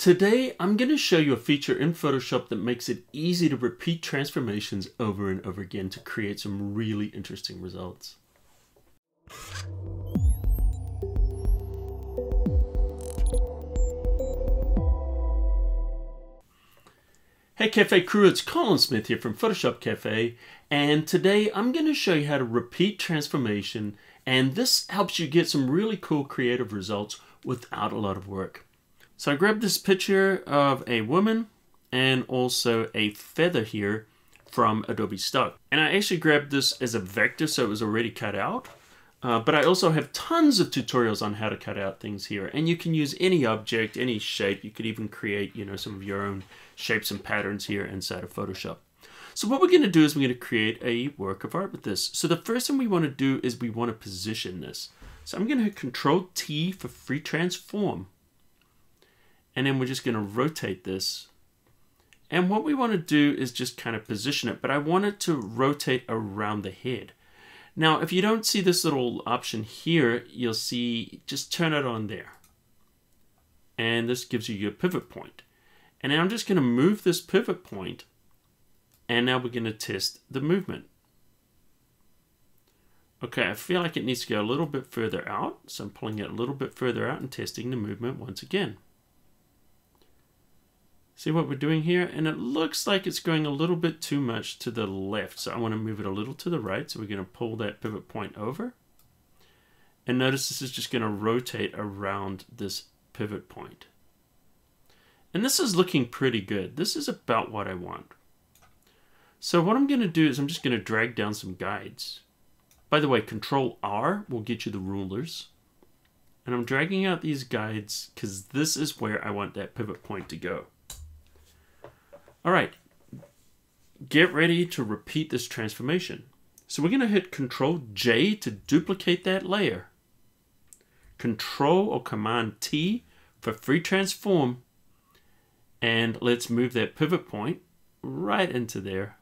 Today, I'm going to show you a feature in Photoshop that makes it easy to repeat transformations over and over again to create some really interesting results. Hey Cafe crew, it's Colin Smith here from Photoshop Cafe, and today I'm going to show you how to repeat transformation, and this helps you get some really cool creative results without a lot of work. So I grabbed this picture of a woman and also a feather here from Adobe Stock. And I actually grabbed this as a vector so it was already cut out. Uh, but I also have tons of tutorials on how to cut out things here. And you can use any object, any shape. You could even create, you know, some of your own shapes and patterns here inside of Photoshop. So what we're going to do is we're going to create a work of art with this. So the first thing we want to do is we want to position this. So I'm going to hit Control T for free transform and then we're just going to rotate this. And what we want to do is just kind of position it, but I want it to rotate around the head. Now, if you don't see this little option here, you'll see, just turn it on there. And this gives you your pivot point. And I'm just going to move this pivot point, and now we're going to test the movement. Okay, I feel like it needs to go a little bit further out, so I'm pulling it a little bit further out and testing the movement once again. See what we're doing here? And it looks like it's going a little bit too much to the left. So I want to move it a little to the right. So we're going to pull that pivot point over. And notice this is just going to rotate around this pivot point. And this is looking pretty good. This is about what I want. So what I'm going to do is I'm just going to drag down some guides. By the way, Control R will get you the rulers. And I'm dragging out these guides because this is where I want that pivot point to go. All right, get ready to repeat this transformation. So we're going to hit Control J to duplicate that layer. Control or Command T for free transform. And let's move that pivot point right into there.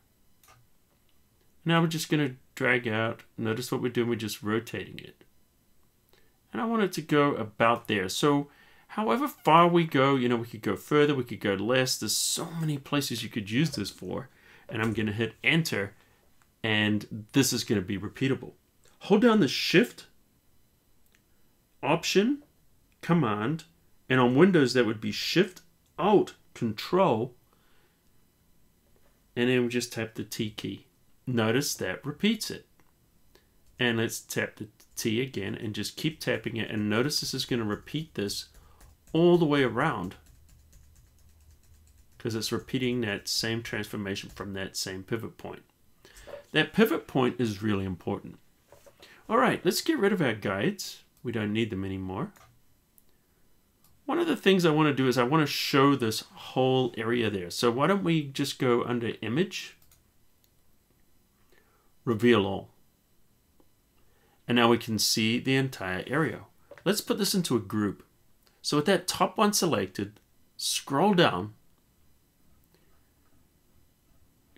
Now we're just going to drag out. Notice what we're doing, we're just rotating it. And I want it to go about there. So however far we go, you know, we could go further, we could go less. There's so many places you could use this for. And I'm going to hit enter and this is going to be repeatable. Hold down the shift, option, command, and on Windows that would be shift, alt, control, and then we just tap the T key. Notice that repeats it. And let's tap the T again and just keep tapping it. And notice this is going to repeat this all the way around because it's repeating that same transformation from that same pivot point. That pivot point is really important. All right, let's get rid of our guides. We don't need them anymore. One of the things I want to do is I want to show this whole area there. So why don't we just go under Image, Reveal All. And now we can see the entire area. Let's put this into a group. So with that top one selected, scroll down,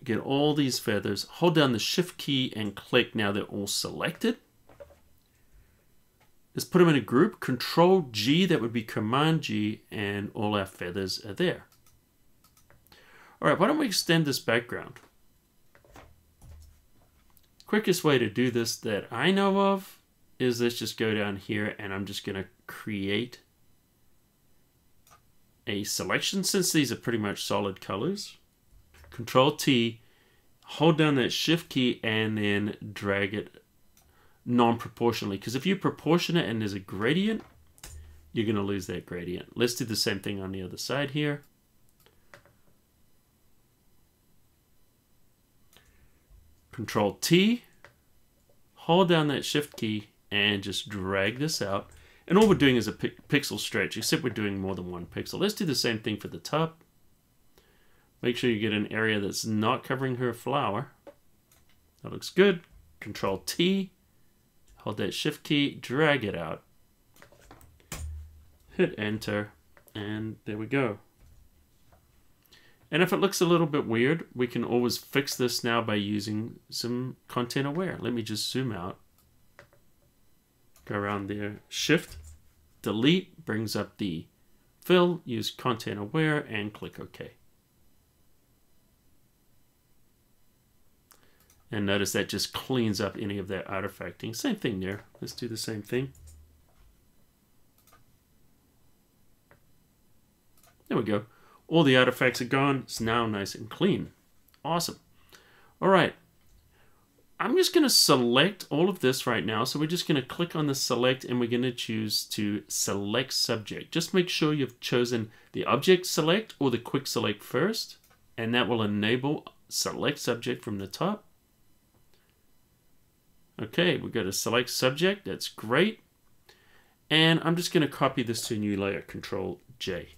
get all these feathers, hold down the shift key and click now they're all selected. Let's put them in a group, control G, that would be command G, and all our feathers are there. All right, why don't we extend this background? Quickest way to do this that I know of is let's just go down here and I'm just gonna create a selection since these are pretty much solid colors. Control T, hold down that shift key and then drag it non-proportionally because if you proportion it and there's a gradient, you're going to lose that gradient. Let's do the same thing on the other side here. Control T, hold down that shift key and just drag this out. And all we're doing is a pixel stretch, except we're doing more than one pixel. Let's do the same thing for the top. Make sure you get an area that's not covering her flower. That looks good. Control T, hold that shift key, drag it out. Hit enter, and there we go. And if it looks a little bit weird, we can always fix this now by using some content aware. Let me just zoom out. Go around there, shift, delete brings up the fill, use content aware, and click OK. And notice that just cleans up any of that artifacting. Same thing there. Let's do the same thing. There we go. All the artifacts are gone. It's now nice and clean. Awesome. All right. I'm just going to select all of this right now. So we're just going to click on the select and we're going to choose to select subject. Just make sure you've chosen the object select or the quick select first. And that will enable select subject from the top. Okay, we go to select subject. That's great. And I'm just going to copy this to a new layer, Control J.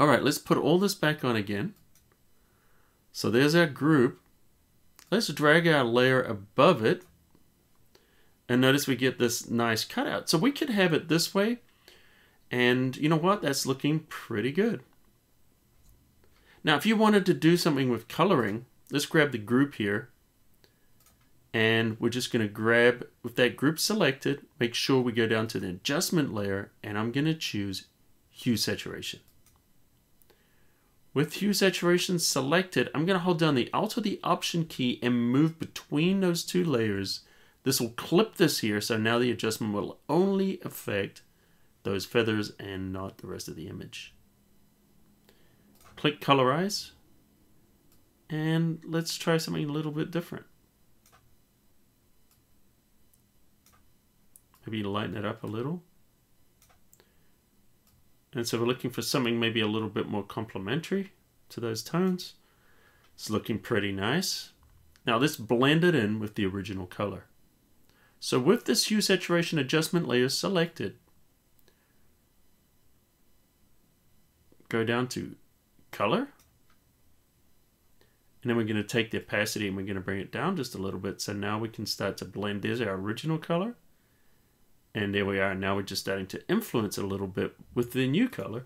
All right, let's put all this back on again. So there's our group. Let's drag our layer above it. And notice we get this nice cutout. So we could have it this way. And you know what? That's looking pretty good. Now, if you wanted to do something with coloring, let's grab the group here and we're just going to grab with that group selected make sure we go down to the adjustment layer and I'm going to choose hue saturation with hue saturation selected I'm going to hold down the alt or the option key and move between those two layers. This will clip this here so now the adjustment will only affect those feathers and not the rest of the image. Click colorize and let's try something a little bit different. Maybe lighten it up a little. And so we're looking for something maybe a little bit more complementary to those tones. It's looking pretty nice. Now let's blend it in with the original color. So with this hue saturation adjustment layer selected, go down to color. And then we're going to take the opacity and we're going to bring it down just a little bit. So now we can start to blend. There's our original color. And there we are. Now we're just starting to influence it a little bit with the new color.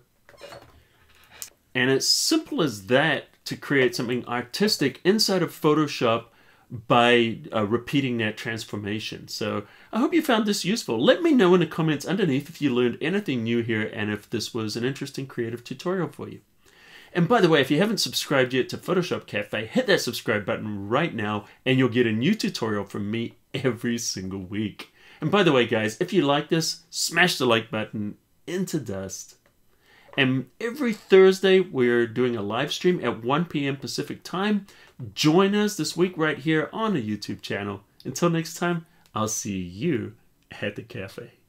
And it's simple as that to create something artistic inside of Photoshop by uh, repeating that transformation. So I hope you found this useful. Let me know in the comments underneath if you learned anything new here and if this was an interesting creative tutorial for you. And by the way, if you haven't subscribed yet to Photoshop Cafe, hit that subscribe button right now and you'll get a new tutorial from me every single week. And by the way, guys, if you like this, smash the like button into dust. And every Thursday, we're doing a live stream at 1 p.m. Pacific time. Join us this week right here on the YouTube channel. Until next time, I'll see you at the cafe.